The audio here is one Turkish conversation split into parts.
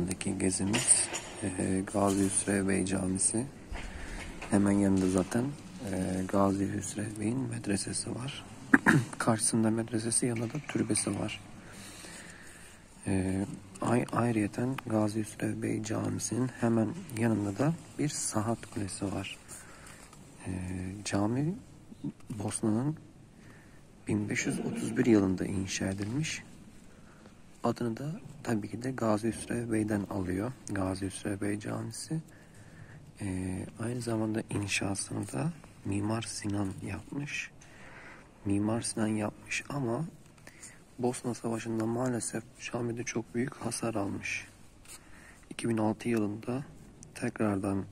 merkezimiz e, Gazi Hüsrev Bey Camisi. Hemen yanında zaten e, Gazi Hüsrev Bey'in medresesi var. Karşısında medresesi yanında da türbesi var. E, ay, ayrıyeten Gazi Hüsrev Bey Camisi'nin hemen yanında da bir saat kulesi var. E, cami Bosna'nın 1531 yılında inşa edilmiş. Adını da tabii ki de Gazi Hüsrev Bey'den alıyor. Gazi Hüsrev Bey Camisi. Ee, aynı zamanda inşasını da Mimar Sinan yapmış. Mimar Sinan yapmış ama Bosna Savaşı'nda maalesef camide çok büyük hasar almış. 2006 yılında tekrardan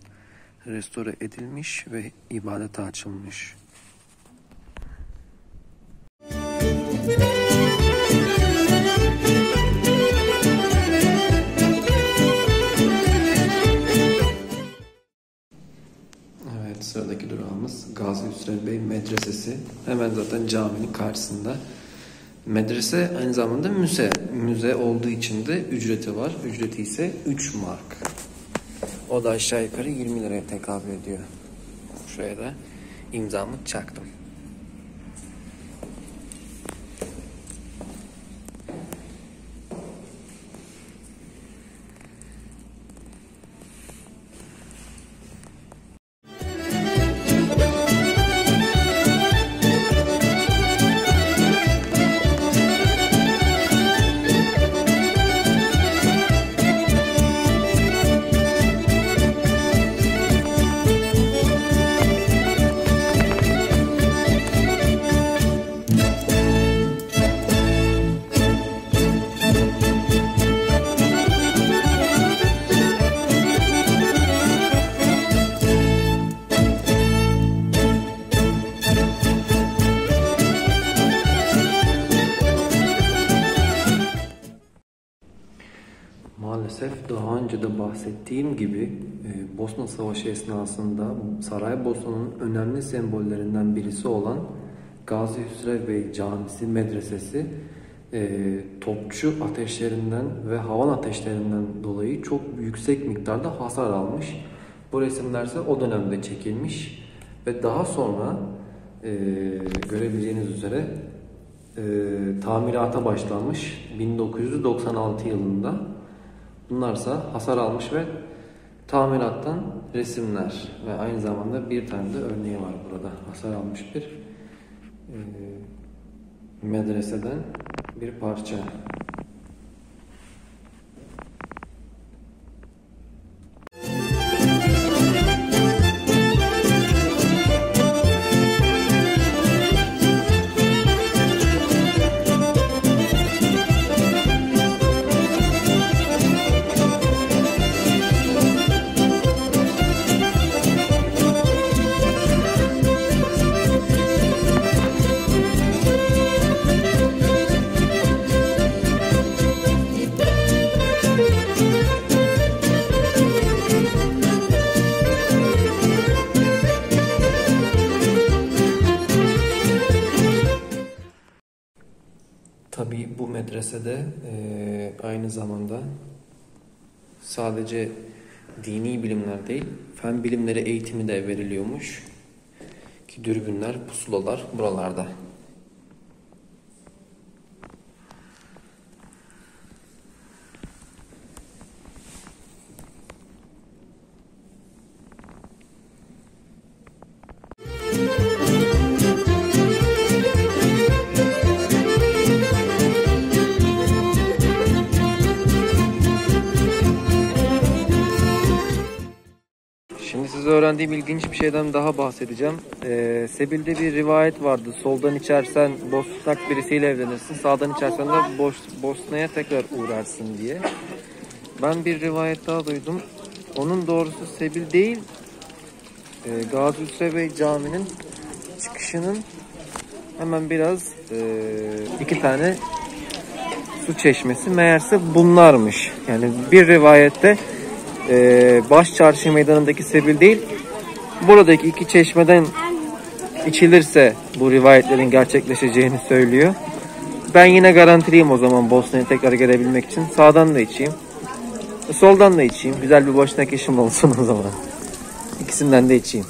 restore edilmiş ve ibadete açılmış. Evet sıradaki durağımız Gazi Hüsrev Bey Medresesi. Hemen zaten caminin karşısında. Medrese aynı zamanda müze. Müze olduğu için de ücreti var. Ücreti ise 3 mark. O da aşağı yukarı 20 liraya tekabül ediyor. Şuraya da imzamı çaktım. De bahsettiğim gibi e, Bosna Savaşı esnasında Saraybosna'nın önemli sembollerinden birisi olan Gazi Hüsrev Bey Camisi Medresesi e, topçu ateşlerinden ve havan ateşlerinden dolayı çok yüksek miktarda hasar almış. Bu resimler ise o dönemde çekilmiş ve daha sonra e, görebileceğiniz üzere e, tamirata başlanmış 1996 yılında. Bunlarsa hasar almış ve tamirattan resimler ve aynı zamanda bir tane de örneği var burada. Hasar almış bir e, medreseden bir parça. Tabii bu medresede eee, aynı zamanda sadece dini bilimler değil, fen bilimleri eğitimi de veriliyormuş. Ki dürbünler, pusulalar buralarda. Şimdi size öğrendiğim ilginç bir şeyden daha bahsedeceğim. Ee, Sebil'de bir rivayet vardı. Soldan içersen Bosnak birisiyle evlenirsin. Sağdan içersen de Bos Bosna'ya tekrar uğrarsın diye. Ben bir rivayet daha duydum. Onun doğrusu Sebil değil. E, Gazi Hüsrev Camii'nin çıkışının hemen biraz e, iki tane su çeşmesi meğerse bunlarmış. Yani bir rivayette e, baş çarşı meydanındaki Sebil değil buradaki iki çeşmeden içilirse bu rivayetlerin gerçekleşeceğini söylüyor. Ben yine garantiliyim o zaman Bosna'ya tekrar gelebilmek için. Sağdan da içeyim. Soldan da içeyim. Güzel bir boş nakişim olsun o zaman. İkisinden de içeyim.